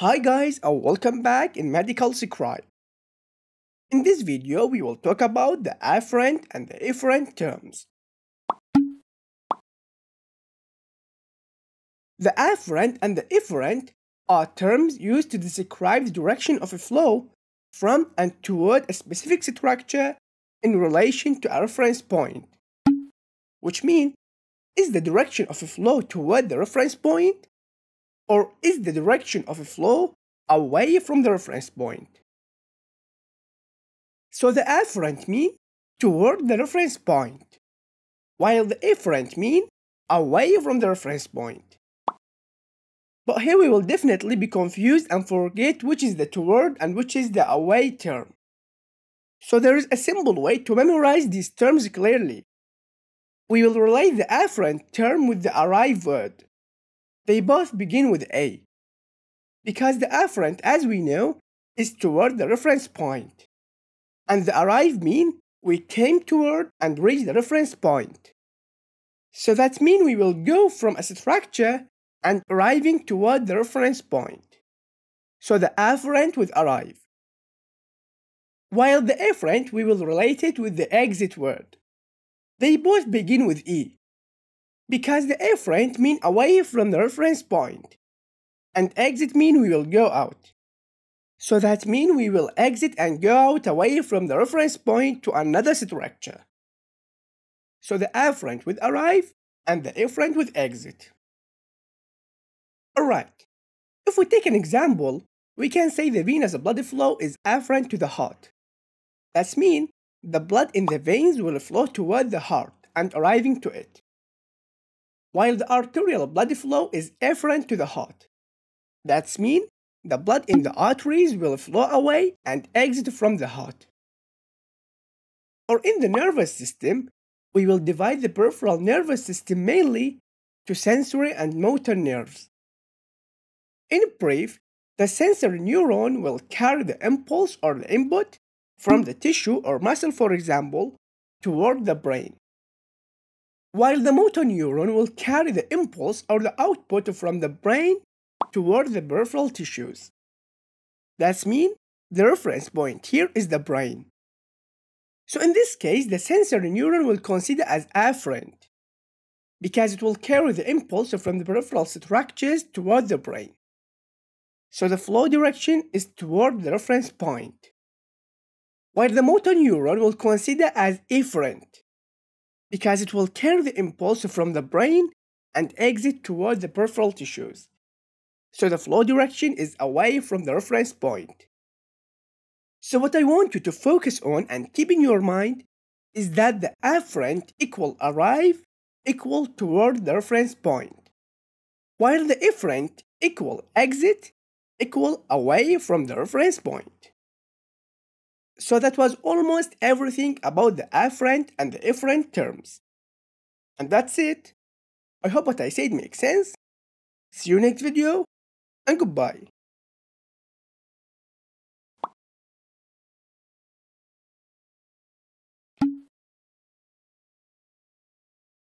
Hi guys and welcome back in Medical Scribe. In this video we will talk about the afferent and the efferent terms. The afferent and the efferent are terms used to describe the direction of a flow from and toward a specific structure in relation to a reference point. Which means, is the direction of a flow toward the reference point or is the direction of a flow away from the reference point. So the afferent mean toward the reference point, while the efferent mean away from the reference point. But here we will definitely be confused and forget which is the toward and which is the away term. So there is a simple way to memorize these terms clearly. We will relate the afferent term with the arrive word. They both begin with A. Because the afferent, as we know, is toward the reference point. And the arrive mean we came toward and reached the reference point. So that means we will go from a structure and arriving toward the reference point. So the afferent would arrive. While the efferent, we will relate it with the exit word. They both begin with E because the efferent mean away from the reference point, and exit mean we will go out. So that mean we will exit and go out away from the reference point to another structure. So the afferent would arrive and the efferent would exit. Alright, if we take an example, we can say the venous blood flow is afferent to the heart. That means the blood in the veins will flow toward the heart and arriving to it while the arterial blood flow is efferent to the heart. That's mean the blood in the arteries will flow away and exit from the heart. Or in the nervous system, we will divide the peripheral nervous system mainly to sensory and motor nerves. In brief, the sensory neuron will carry the impulse or the input from the tissue or muscle, for example, toward the brain while the motor neuron will carry the impulse or the output from the brain toward the peripheral tissues. That means the reference point here is the brain. So in this case, the sensory neuron will consider as afferent because it will carry the impulse from the peripheral structures toward the brain. So the flow direction is toward the reference point. While the motor neuron will consider as efferent because it will carry the impulse from the brain and exit toward the peripheral tissues. So the flow direction is away from the reference point. So what I want you to focus on and keep in your mind is that the afferent equal arrive equal toward the reference point, while the efferent equal exit equal away from the reference point. So that was almost everything about the afferent and the efferent terms. And that's it. I hope what I said makes sense. See you next video and goodbye.